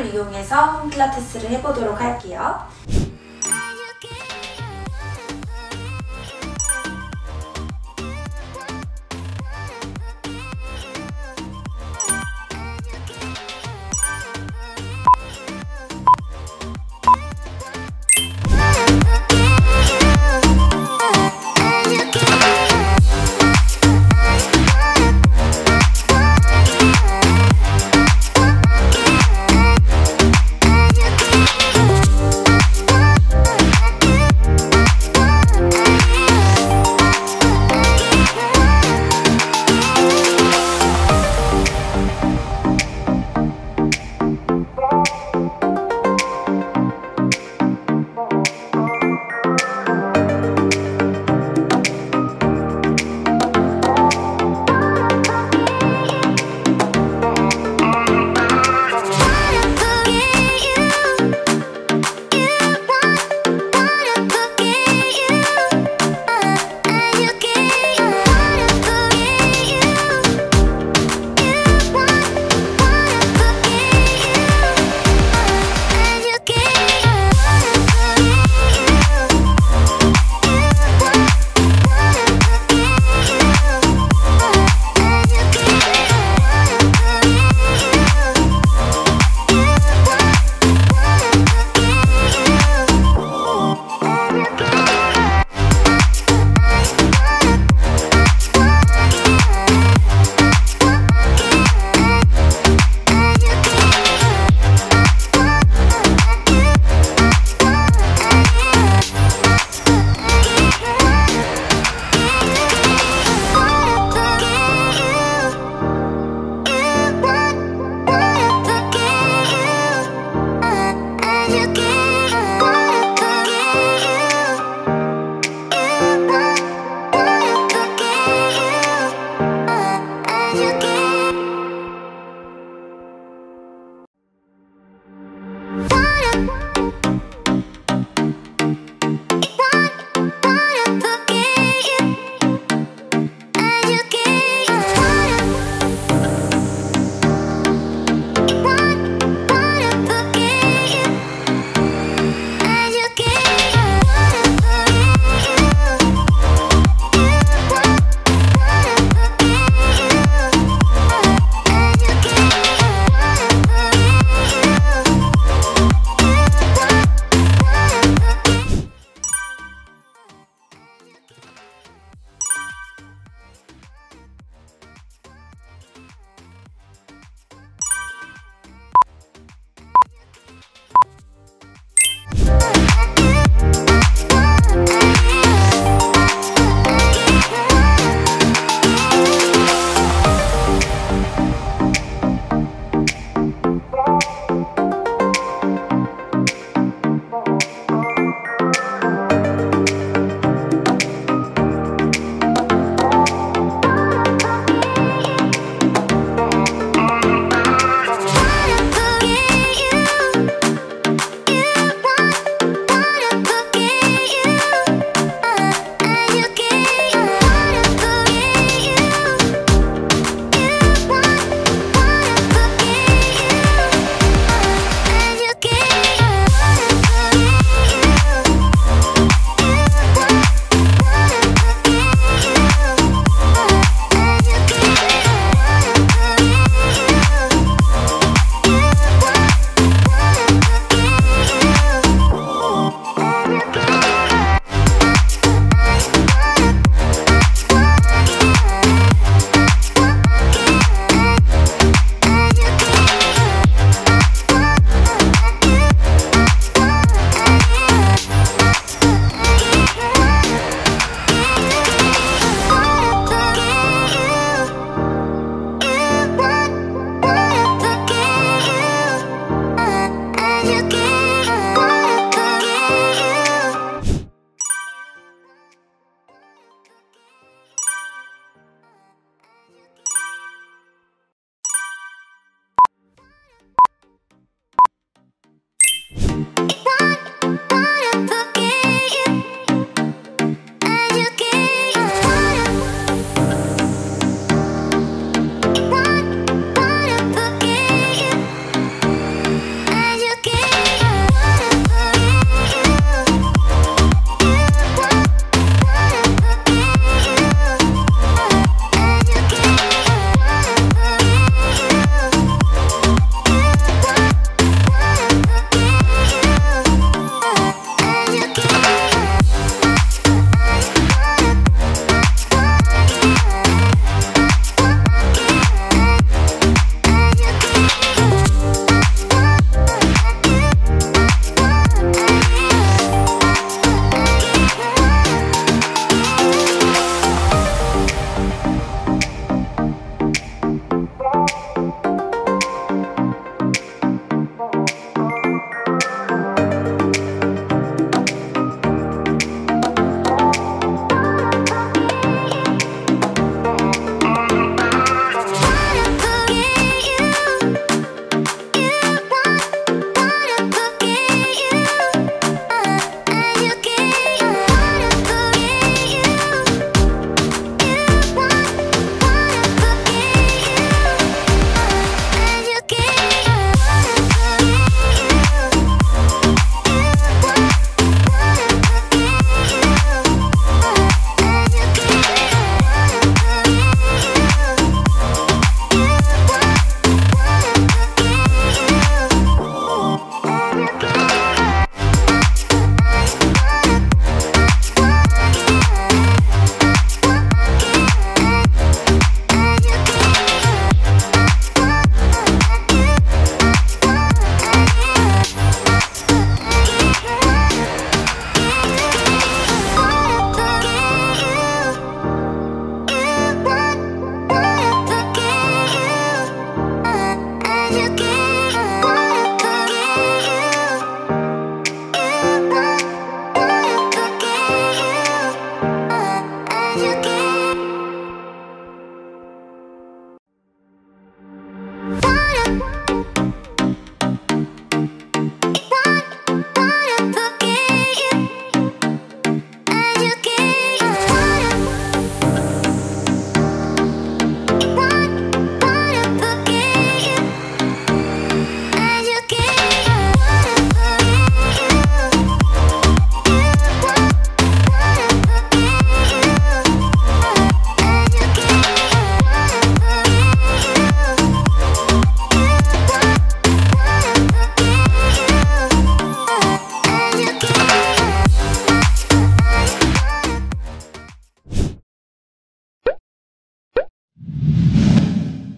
이용해서 홈 필라테스를 해보도록 할게요.